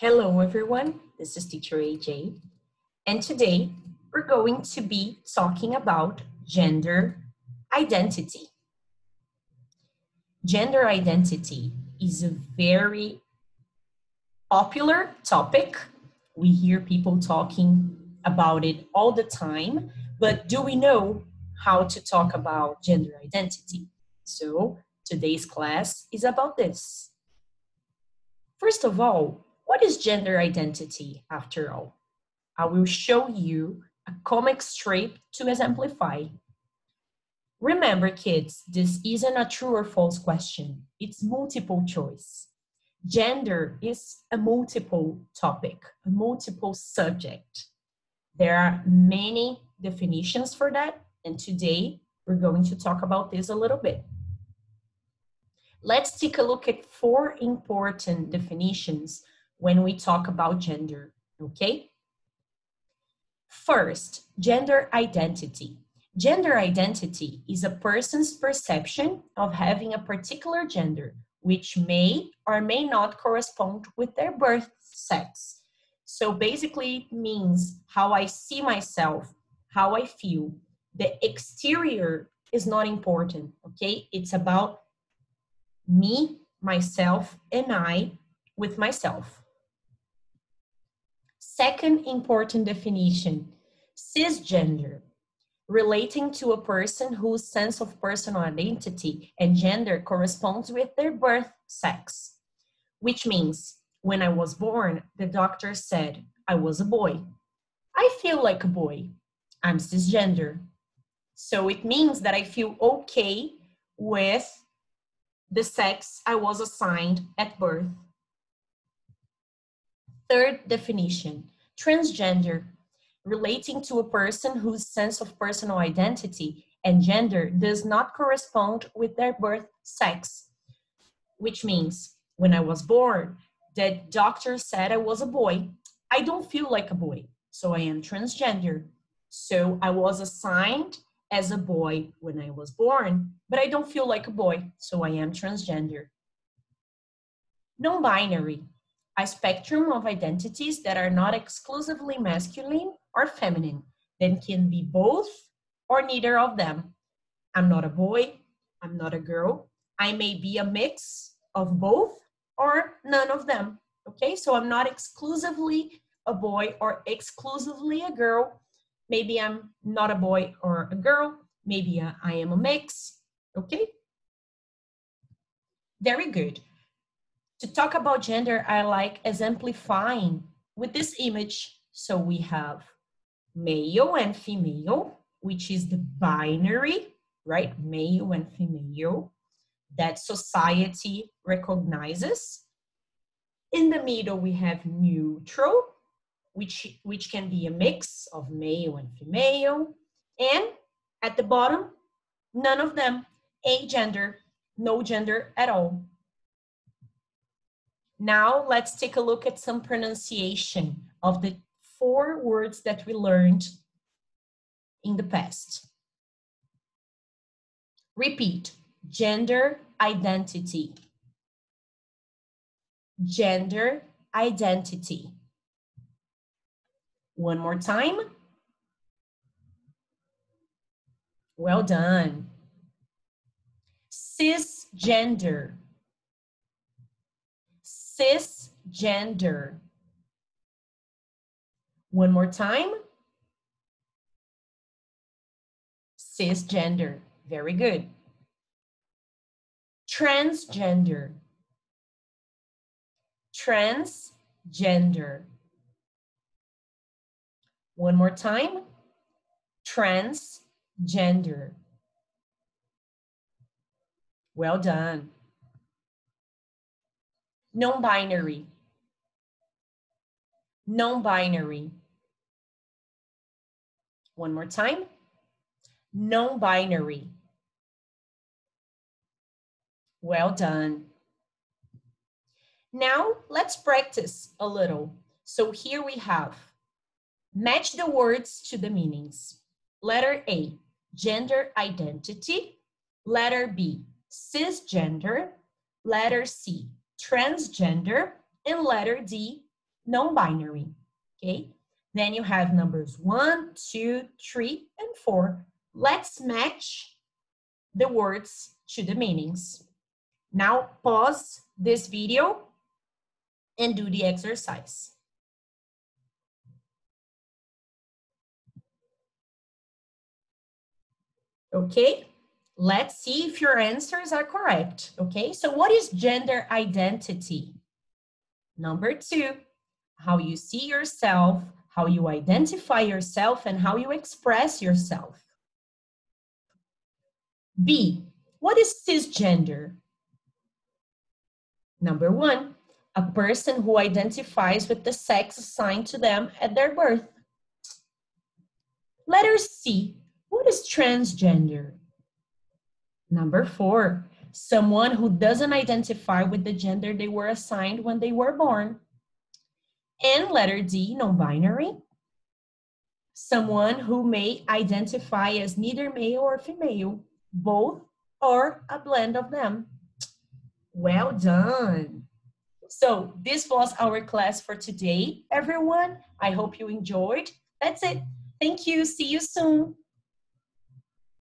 Hello, everyone. This is Teacher AJ. And today we're going to be talking about gender identity. Gender identity is a very popular topic. We hear people talking about it all the time, but do we know how to talk about gender identity? So today's class is about this. First of all, what is gender identity after all? I will show you a comic strip to exemplify. Remember, kids, this isn't a true or false question, it's multiple choice. Gender is a multiple topic, a multiple subject. There are many definitions for that, and today we're going to talk about this a little bit. Let's take a look at four important definitions when we talk about gender, okay? First, gender identity. Gender identity is a person's perception of having a particular gender, which may or may not correspond with their birth sex. So basically it means how I see myself, how I feel. The exterior is not important, okay? It's about me, myself, and I with myself. Second important definition cisgender, relating to a person whose sense of personal identity and gender corresponds with their birth sex, which means when I was born, the doctor said I was a boy. I feel like a boy. I'm cisgender. So it means that I feel okay with the sex I was assigned at birth. Third definition, transgender, relating to a person whose sense of personal identity and gender does not correspond with their birth sex, which means when I was born, the doctor said I was a boy. I don't feel like a boy, so I am transgender. So I was assigned as a boy when I was born, but I don't feel like a boy, so I am transgender. Non binary, a spectrum of identities that are not exclusively masculine or feminine, then can be both or neither of them. I'm not a boy, I'm not a girl. I may be a mix of both or none of them. Okay, so I'm not exclusively a boy or exclusively a girl Maybe I'm not a boy or a girl. Maybe uh, I am a mix. Okay? Very good. To talk about gender, I like exemplifying with this image. So we have male and female, which is the binary, right? Male and female that society recognizes. In the middle, we have neutral, which, which can be a mix of male and female. And at the bottom, none of them, agender, no gender at all. Now let's take a look at some pronunciation of the four words that we learned in the past. Repeat, gender identity. Gender identity. One more time. Well done. Cisgender. Cisgender. One more time. Cisgender. Very good. Transgender. Transgender. One more time. Transgender. Well done. Non-binary. Non-binary. One more time. Non-binary. Well done. Now let's practice a little. So here we have Match the words to the meanings. Letter A, gender identity. Letter B, cisgender. Letter C, transgender. And letter D, non-binary, okay? Then you have numbers one, two, three, and four. Let's match the words to the meanings. Now pause this video and do the exercise. Okay, let's see if your answers are correct. Okay, so what is gender identity? Number two, how you see yourself, how you identify yourself, and how you express yourself. B, what is cisgender? Number one, a person who identifies with the sex assigned to them at their birth. Letter C, what is transgender? Number four, someone who doesn't identify with the gender they were assigned when they were born. And letter D, non-binary, someone who may identify as neither male or female, both or a blend of them. Well done. So this was our class for today, everyone. I hope you enjoyed. That's it. Thank you. See you soon.